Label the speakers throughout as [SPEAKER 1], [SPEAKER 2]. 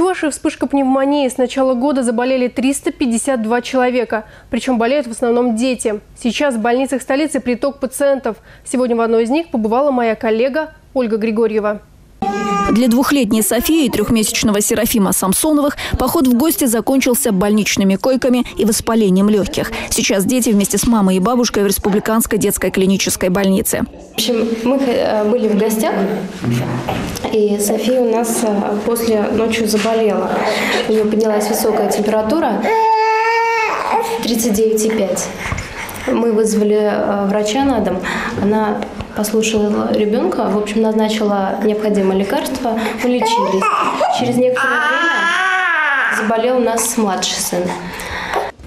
[SPEAKER 1] Чувашии вспышка пневмонии. С начала года заболели 352 человека. Причем болеют в основном дети. Сейчас в больницах столицы приток пациентов. Сегодня в одной из них побывала моя коллега Ольга Григорьева.
[SPEAKER 2] Для двухлетней Софии и трехмесячного Серафима Самсоновых поход в гости закончился больничными койками и воспалением легких. Сейчас дети вместе с мамой и бабушкой в Республиканской детской клинической больнице.
[SPEAKER 3] В общем, мы э, были в гостях, и София у нас э, после ночью заболела. У нее поднялась высокая температура 39,5. Мы вызвали э, врача на дом. Она послушала ребенка, в общем, назначила необходимое лекарство, мы лечились. Через некоторое время заболел у нас младший сын.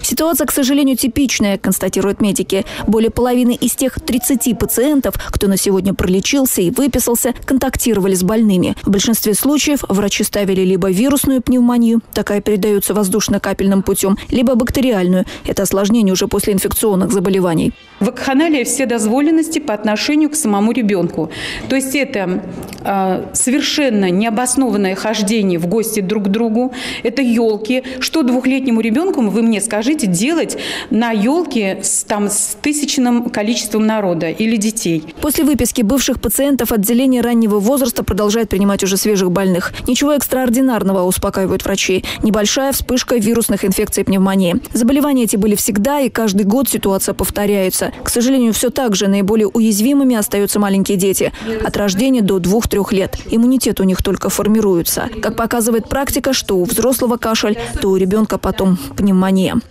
[SPEAKER 2] Ситуация, к сожалению, типичная, констатируют медики. Более половины из тех 30 пациентов, кто на сегодня пролечился и выписался, контактировали с больными. В большинстве случаев врачи ставили либо вирусную пневмонию, такая передается воздушно-капельным путем, либо бактериальную. Это осложнение уже после инфекционных заболеваний.
[SPEAKER 4] Вакханалия все дозволенности по отношению к самому ребенку. То есть это э, совершенно необоснованное хождение в гости друг к другу, это елки. Что двухлетнему ребенку, вы мне скажите, будете делать на елке с, там, с тысячным количеством народа или детей.
[SPEAKER 2] После выписки бывших пациентов отделение раннего возраста продолжает принимать уже свежих больных. Ничего экстраординарного, успокаивают врачи. Небольшая вспышка вирусных инфекций пневмонии. Заболевания эти были всегда, и каждый год ситуация повторяется. К сожалению, все так же наиболее уязвимыми остаются маленькие дети. От рождения до 2-3 лет. Иммунитет у них только формируется. Как показывает практика, что у взрослого кашель, то у ребенка потом пневмония.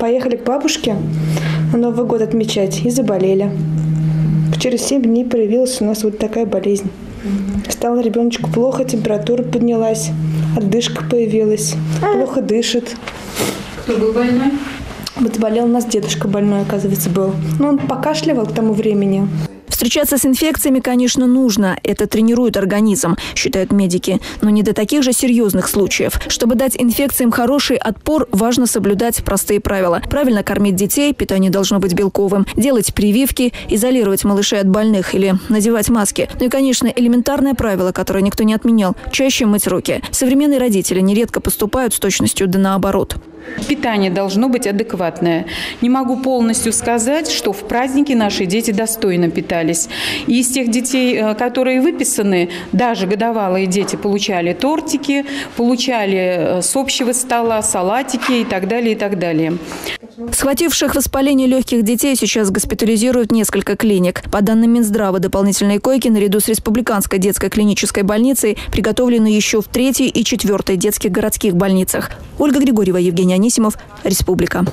[SPEAKER 5] Поехали к бабушке на Новый год отмечать и заболели. Через 7 дней проявилась у нас вот такая болезнь. Стало ребеночку плохо, температура поднялась, отдышка появилась, плохо дышит.
[SPEAKER 4] Кто был больной?
[SPEAKER 5] Вот болел у нас дедушка больной, оказывается, был. Но он покашливал к тому времени.
[SPEAKER 2] Встречаться с инфекциями, конечно, нужно. Это тренирует организм, считают медики. Но не до таких же серьезных случаев. Чтобы дать инфекциям хороший отпор, важно соблюдать простые правила. Правильно кормить детей, питание должно быть белковым, делать прививки, изолировать малышей от больных или надевать маски. Ну и, конечно, элементарное правило, которое никто не отменял – чаще мыть руки. Современные родители нередко поступают с точностью да наоборот.
[SPEAKER 4] Питание должно быть адекватное. Не могу полностью сказать, что в праздники наши дети достойно питались. И из тех детей, э, которые выписаны, даже годовалые дети получали тортики, получали э, с общего стола салатики и так далее, и так далее.
[SPEAKER 2] Схвативших воспаление легких детей сейчас госпитализируют несколько клиник. По данным Минздрава, дополнительные койки наряду с Республиканской детской клинической больницей приготовлены еще в третьей и четвертой детских городских больницах. Ольга Григорьева, Евгений Анисимов, Республика.